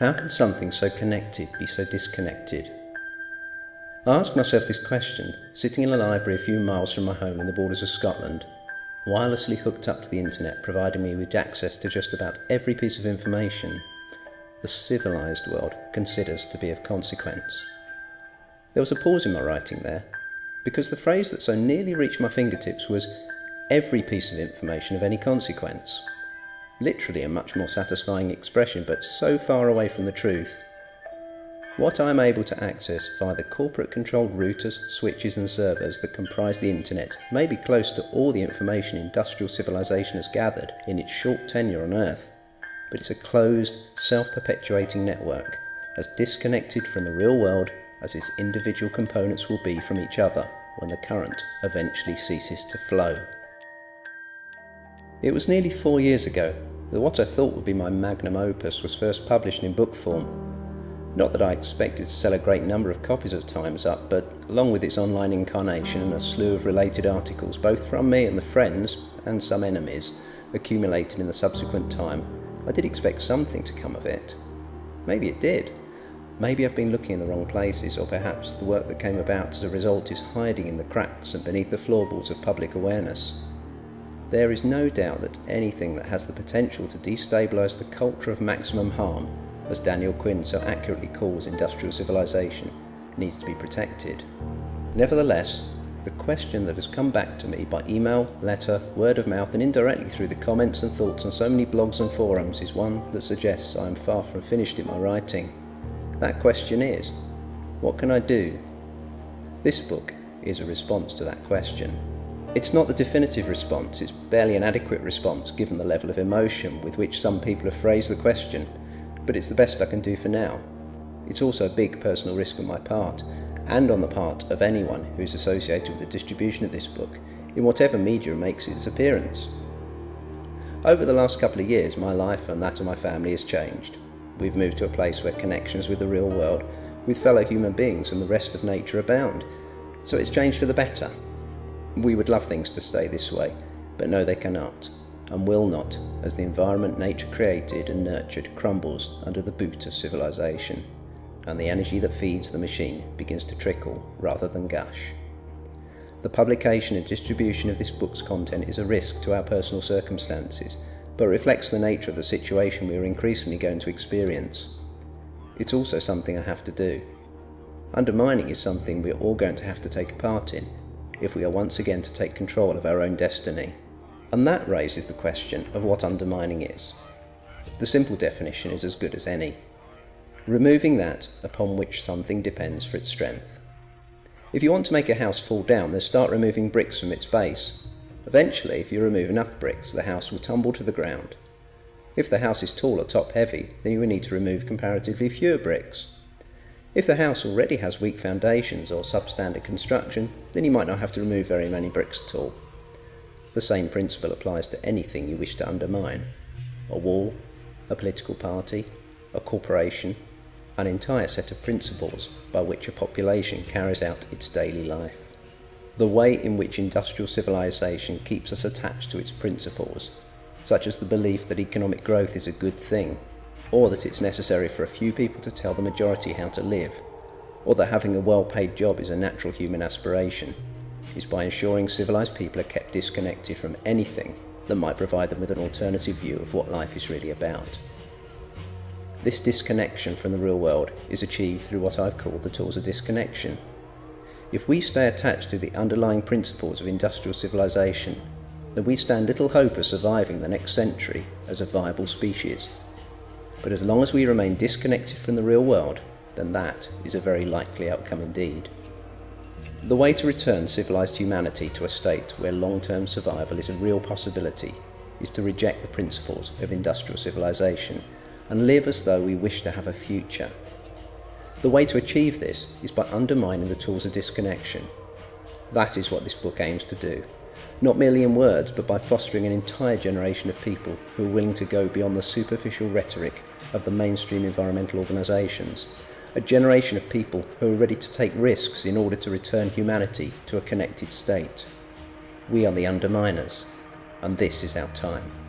How can something so connected be so disconnected? I asked myself this question sitting in a library a few miles from my home in the borders of Scotland, wirelessly hooked up to the internet, providing me with access to just about every piece of information the civilised world considers to be of consequence. There was a pause in my writing there, because the phrase that so nearly reached my fingertips was every piece of information of any consequence literally a much more satisfying expression, but so far away from the truth. What I am able to access via the corporate controlled routers, switches, and servers that comprise the internet may be close to all the information industrial civilization has gathered in its short tenure on Earth, but it's a closed, self perpetuating network, as disconnected from the real world as its individual components will be from each other when the current eventually ceases to flow. It was nearly four years ago what I thought would be my magnum opus was first published in book form. Not that I expected to sell a great number of copies of Time's Up, but along with its online incarnation and a slew of related articles, both from me and the friends, and some enemies, accumulated in the subsequent time, I did expect something to come of it. Maybe it did. Maybe I've been looking in the wrong places, or perhaps the work that came about as a result is hiding in the cracks and beneath the floorboards of public awareness. There is no doubt that anything that has the potential to destabilise the culture of maximum harm, as Daniel Quinn so accurately calls industrial civilization, needs to be protected. Nevertheless, the question that has come back to me by email, letter, word of mouth, and indirectly through the comments and thoughts on so many blogs and forums is one that suggests I am far from finished in my writing. That question is what can I do? This book is a response to that question. It's not the definitive response, it's barely an adequate response given the level of emotion with which some people have phrased the question, but it's the best I can do for now. It's also a big personal risk on my part, and on the part of anyone who is associated with the distribution of this book, in whatever media makes its appearance. Over the last couple of years, my life and that of my family has changed. We've moved to a place where connections with the real world, with fellow human beings and the rest of nature abound. So it's changed for the better. We would love things to stay this way, but no, they cannot, and will not, as the environment nature created and nurtured crumbles under the boot of civilization, and the energy that feeds the machine begins to trickle rather than gush. The publication and distribution of this book's content is a risk to our personal circumstances, but reflects the nature of the situation we are increasingly going to experience. It's also something I have to do. Undermining is something we're all going to have to take a part in, if we are once again to take control of our own destiny. And that raises the question of what undermining is. The simple definition is as good as any. Removing that upon which something depends for its strength. If you want to make a house fall down, then start removing bricks from its base. Eventually, if you remove enough bricks, the house will tumble to the ground. If the house is tall or top heavy, then you will need to remove comparatively fewer bricks. If the house already has weak foundations or substandard construction, then you might not have to remove very many bricks at all. The same principle applies to anything you wish to undermine. A wall, a political party, a corporation, an entire set of principles by which a population carries out its daily life. The way in which industrial civilization keeps us attached to its principles, such as the belief that economic growth is a good thing or that it's necessary for a few people to tell the majority how to live, or that having a well paid job is a natural human aspiration, is by ensuring civilised people are kept disconnected from anything that might provide them with an alternative view of what life is really about. This disconnection from the real world is achieved through what I've called the tools of disconnection. If we stay attached to the underlying principles of industrial civilization, then we stand little hope of surviving the next century as a viable species. But as long as we remain disconnected from the real world, then that is a very likely outcome indeed. The way to return civilized humanity to a state where long term survival is a real possibility is to reject the principles of industrial civilization and live as though we wish to have a future. The way to achieve this is by undermining the tools of disconnection. That is what this book aims to do not merely in words, but by fostering an entire generation of people who are willing to go beyond the superficial rhetoric of the mainstream environmental organisations. A generation of people who are ready to take risks in order to return humanity to a connected state. We are the underminers, and this is our time.